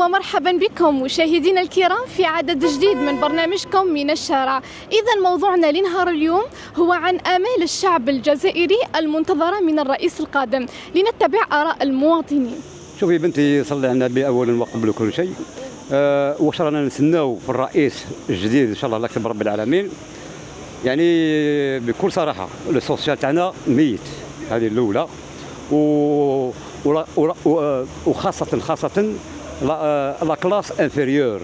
ومرحبا بكم مشاهدينا الكرام في عدد جديد من برنامجكم من الشارع. إذا موضوعنا لنهار اليوم هو عن آمال الشعب الجزائري المنتظرة من الرئيس القادم. لنتبع آراء المواطنين. شوفي بنتي صلي على النبي اولا وقبل كل شيء. أه واش رانا نتسناو في الرئيس الجديد إن شاء الله يكتب رب العالمين. يعني بكل صراحة السوسيال تاعنا ميت هذه الأولى. و ولا- ولا- و- وخاصه خاصة la, la classe inférieure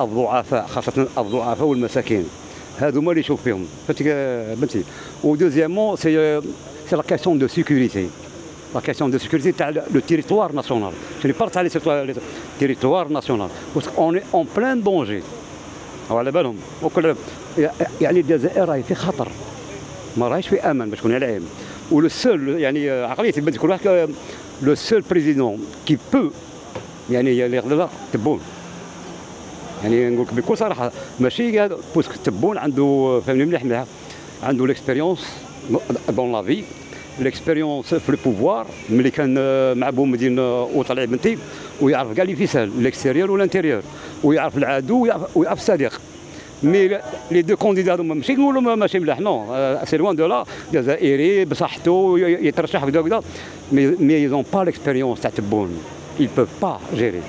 الضعفاء خاصة الضعفاء والمساكين. هذو هما اللي يشوف فيهم. فهمتي؟ بنتي و deuxièmement c'est c'est la question de sécurité la question de sécurité تاع. Je ne parle pas du territoire national. Parce qu'on est en plein danger. على بالهم وكل يعني الجزائر راهي في خطر ما راهيش في أمان باش نكون على و le seul يعني عقليه البنت كل واحد le seul président qui peut يعني اللي يقدر تبون. يعني نقول لك بكل صراحة ماشي بوسك تبون عنده فهمني مليح مليح. عنده l'expérience dans la vie l'expérience في ال pouvoir ملي كان مع بومدين وطلع بنتي ويعرف كاع les ficelles l'extérieur وال intérieur ويعرف العدو ويعرف, ويعرف الصديق. mais les deux candidats هذوما ماشي نقولوا ماشي ملاح non c'est loin de là جزائري بصحته يترشح كذا كذا mais mais ils ont pas l'expérience تاع تبون. Ils peuvent pas gérer.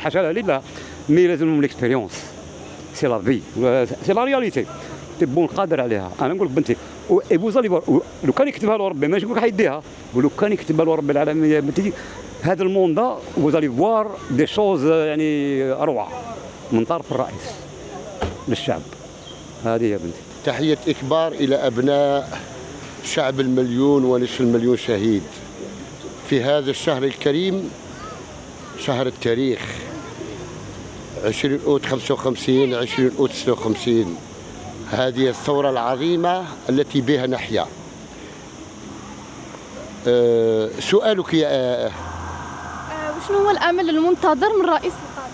حاشا لا mais لازمهم l'expérience c'est la vie c'est la réalité تبون قادر عليها أنا نقول لك بنتي et vous allez لو كان يكتبها له ربي ماشي نقول لك حيديها ولو كان يكتبها له ربي العالمين بنتي هذا ال mandat vous allez voir des choses يعني روعه من طرف الرئيس للشعب هذه يا بنتي تحية إكبار إلى أبناء شعب المليون ونصف المليون شهيد في هذا الشهر الكريم شهر التاريخ 20 أوت 55 20 أوت 56 هذه الثورة العظيمة التي بها نحيا. أه سؤالك يا أه وشنو هو الآمل المنتظر من الرئيس القادم؟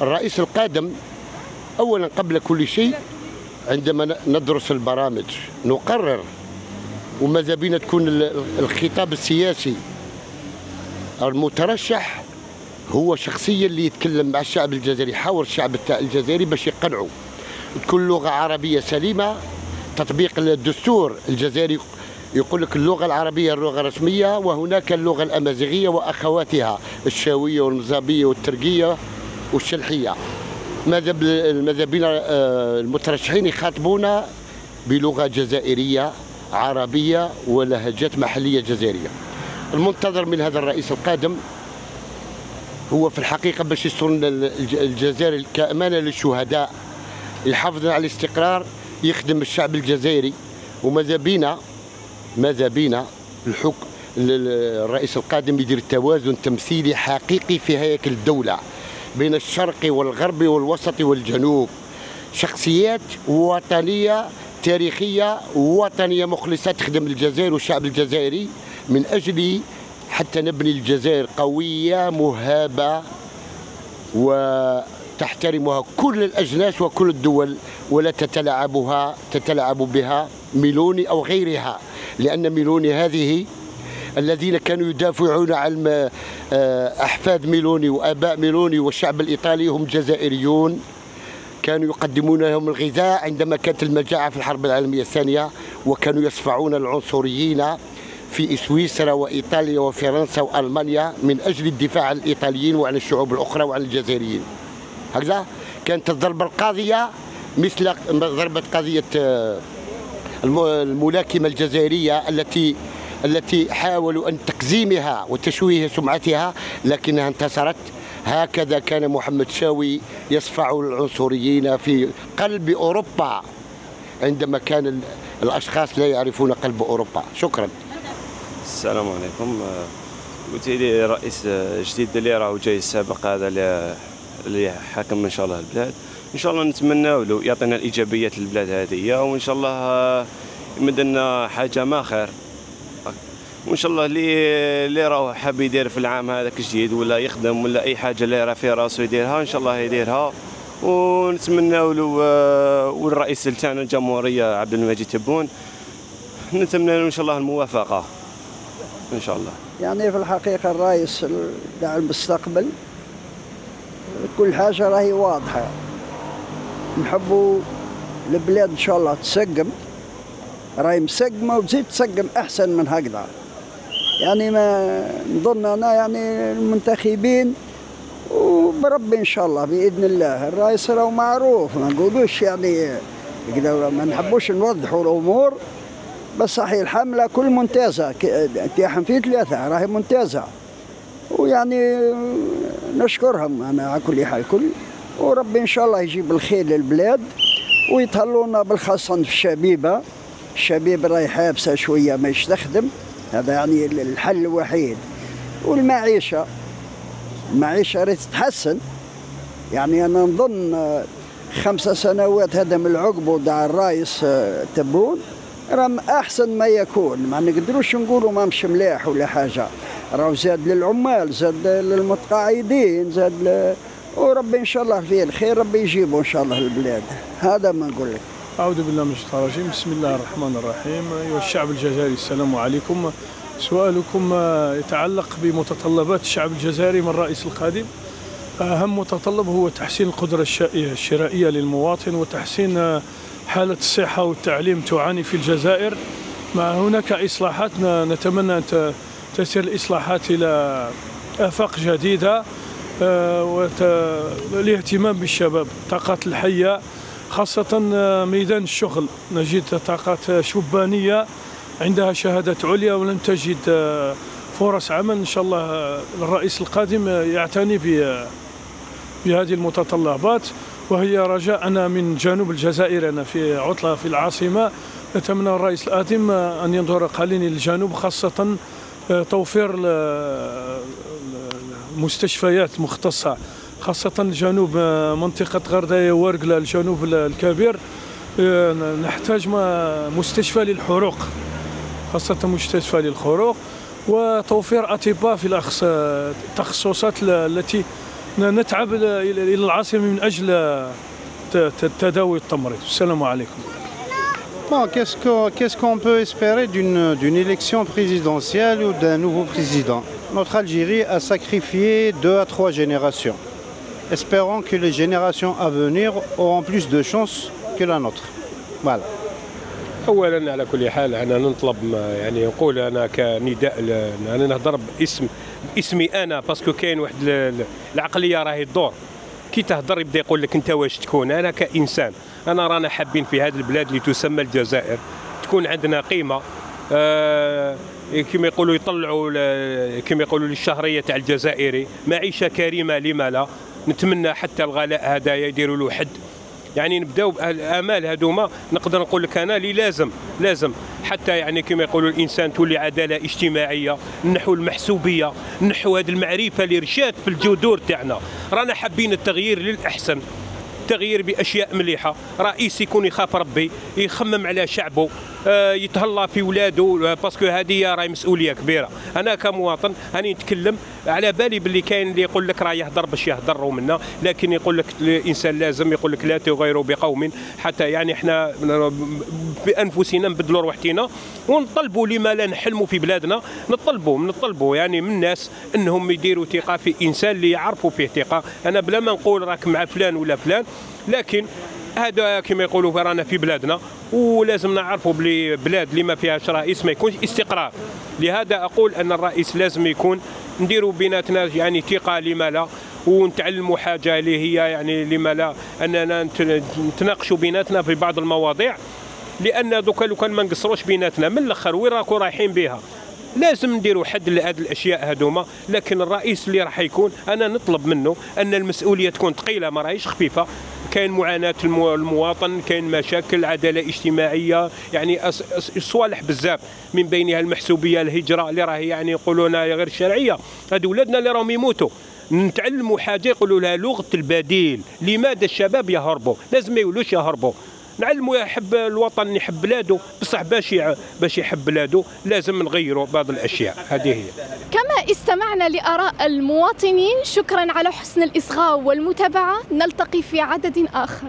الرئيس القادم اولا قبل كل شيء عندما ندرس البرامج نقرر وماذا بينا تكون ال- الخطاب السياسي. المترشح هو شخصيا اللي يتكلم مع الشعب الجزائري يحاور الشعب الجزائري باش يقنعوا تكون لغة عربية سليمة. تطبيق الدستور الجزائري يقول لك اللغة العربية اللغة الرسميه وهناك اللغة الأمازيغية وأخواتها الشاوية والمزابيه والترقيه والشلحية. ماذا ماذا بنا المترشحين يخاطبونا بلغة جزائرية عربية ولهجات محلية جزائرية. المنتظر من هذا الرئيس القادم هو في الحقيقة باش يصون الج- الجزائر كأمانة للشهداء يحافظ على الاستقرار يخدم الشعب الجزائري. وماذا بينا؟ ماذا بينا؟ الحكم الرئيس القادم يدير توازن تمثيلي حقيقي في هيكل الدولة بين الشرق والغرب والوسط والجنوب. شخصيات وطنية تاريخية وطنية مخلصة تخدم الجزائر والشعب الجزائري. من أجل حتى نبني الجزائر قوية مهابة وتحترمها كل الأجناس وكل الدول ولا تتلاعبها تتلاعب بها ميلوني أو غيرها لأن ميلوني هذه الذين كانوا يدافعون عن آه، أحفاد ميلوني وآباء ميلوني والشعب الإيطالي هم جزائريون كانوا يقدمون لهم الغذاء عندما كانت المجاعة في الحرب العالمية الثانية وكانوا يصفعون العنصريين في سويسرا وإيطاليا وفرنسا وألمانيا من أجل الدفاع عن الإيطاليين وعن الشعوب الأخرى وعن الجزائريين. هكذا كانت الضربة القاضية مثل ضربة قضية آه، الم- الملاكمة الجزائرية التي التي حاولوا أن تقزيمها وتشويه سمعتها لكنها انتصرت. هكذا كان محمد شاوي يصفع العنصريين في قلب أوروبا عندما كان ال- الأشخاص لا يعرفون قلب أوروبا. شكرا. السلام عليكم. آه، قلت لي رئيس آه، جديد اللي راهو جاي السابق هذا اللي حاكم إن شاء الله البلاد. إن شاء الله نتمنى له يعطينا الإيجابيات للبلاد هذه وإن شاء الله آه، يمد لنا حاجة ما خير. وإن شاء الله اللي اللي راهو حاب يدير في العام هذاك جديد ولا يخدم ولا أي حاجة اللي راه في راسه يديرها إن شاء الله يديرها. ونتمنى له آه، والرئيس تاعنا الجمهورية عبد المجيد تبون نتمنى له إن شاء الله الموافقة. إن شاء الله. يعني في الحقيقة الرئيس تاع المستقبل كل حاجة راهي واضحة. نحبوا البلاد إن شاء الله تسقم. راهي مسقمة وتزيد تسقم أحسن من هكذا. يعني ما نظن أنا يعني المنتخبين وبربي إن شاء الله بإذن الله. الرئيس راهو معروف ما نقولوش يعني كذا ما نحبوش نوضحوا الأمور. بس صحيح الحملة كل ممتازة. تيحن في ثلاثة راهي ممتازة. ويعني نشكرهم أنا على كل حال كل وربي إن شاء الله يجيب الخير للبلاد ويتهلونا بالخاصة في الشبيبة. الشبيب راهي حابسة شوية ما تخدم هذا يعني الحل الوحيد. والمعيشة المعيشة راهي تتحسن. يعني أنا نظن خمسة سنوات هذا من العقب ودع الرايس تبون. راه أحسن ما يكون. ما نقدروش نقولوا ما مش مليح ولا حاجة. راه زاد للعمال زاد للمتقاعدين زاد ل... وربي إن شاء الله فيه الخير ربي يجيبه إن شاء الله البلاد هذا ما نقول لك. أعوذ بالله من الشيطان الرجيم. بسم الله الرحمن الرحيم. أيها الشعب الجزائري السلام عليكم. سؤالكم يتعلق بمتطلبات الشعب الجزائري من الرئيس القادم. أهم متطلب هو تحسين القدرة الشرائية للمواطن وتحسين حالة الصحة والتعليم تعاني في الجزائر. مع هناك إصلاحات نتمنى أن تسير الإصلاحات إلى آفاق جديدة والاهتمام بالشباب الطاقات الحية خاصة ميدان الشغل. نجد طاقات شبانية عندها شهادات عليا ولم تجد فرص عمل. إن شاء الله الرئيس القادم يعتني بهذه المتطلبات. وهي رجاءنا من جنوب الجزائر أنا في عطلة في العاصمة. نتمنى الرئيس القادم أن ينظر قليلا للجنوب خاصة توفير المستشفيات مختصة خاصة الجنوب منطقة غرداية ورقلة الجنوب الكبير. نحتاج مستشفى للحروق خاصة مستشفى للحروق وتوفير أطباء في التخصصات التي نتعب إلى العاصمة من أجل تداوي التمريض السلام عليكم Bon, qu'est-ce qu'on qu qu peut espérer d'une élection présidentielle ou d'un nouveau président Notre Algérie a sacrifié deux à trois générations. Espérons que les générations à venir auront plus de chances que la nôtre. Voilà. اولا على كل حال انا نطلب يعني نقول انا كنداء انا نهضر باسم باسمي أنا parce que كاين واحد العقلية راهي تدور كي تهضر يبدا يقول لك انت واش تكون؟ أنا كإنسان. انا رانا حابين في هذه البلاد اللي تسمى الجزائر. تكون عندنا قيمة. آه كما يقولوا يطلعوا كما يقولوا للشهرية تاع الجزائري معيشة كريمة لما لا. نتمنى حتى الغلاء هذايا يديروا له حد. يعني نبداو الامال هذوما نقدر نقول لك أنا اللي لازم لازم. حتى يعني كما يقولوا الإنسان تولي عدالة اجتماعية نحو المحسوبية نحو هذه المعرفة اللي رشات في الجذور تاعنا. رانا حابين التغيير للأحسن. التغيير بأشياء مليحة. رئيس يكون يخاف ربي يخمم على شعبه. يتهلا في ولاده آه، باسكو هذه راهي مسؤولية كبيرة. أنا كمواطن راني نتكلم على بالي باللي كاين اللي يقول لك راه يهضر باش يهضروا منا لكن يقول لك الإنسان لازم يقول لك لا تغيروا بقوم حتى يعني إحنا بانفسنا نبدلوا روحتنا ونطلبوا لما لا نحلموا في بلادنا نطلبوا نطلبوا يعني من الناس إنهم يديروا ثقة في إنسان اللي يعرفوا فيه ثقة. أنا بلا ما نقول راك مع فلان ولا فلان لكن هذا كما يقولوا رانا في بلادنا ولازم نعرفوا بلي بلاد اللي ما فيهاش رئيس ما يكونش استقرار. لهذا أقول أن الرئيس لازم يكون نديروا بيناتنا يعني ثقة لما لا ونتعلموا حاجة اللي هي يعني لما لا أننا نتناقشوا بيناتنا في بعض المواضيع. لأن دوكا لو كان ما نقصروش بيناتنا من الأخر وين راكم رايحين بها لازم نديروا حد لهذه الأشياء هذوما لكن الرئيس اللي راح يكون أنا نطلب منه أن المسؤولية تكون ثقيلة ما راهيش خفيفة. كاين معاناة المواطن كاين مشاكل عدالة اجتماعية يعني صوالح بزاف من بينها المحسوبية الهجرة اللي راهي يعني يقولون غير شرعية. هذو ولادنا اللي راهم يموتوا نتعلموا حاجة يقولوا لها لغة البديل. لماذا الشباب يهربوا؟ لازم ما يولوش يهربوا. نعلموا يحب الوطن يحب بلاده. بصح باش باش يحب بلاده لازم نغيروا بعض الأشياء. هذه هي. كما استمعنا لآراء المواطنين شكرا على حسن الإصغاء والمتابعة. نلتقي في عدد آخر.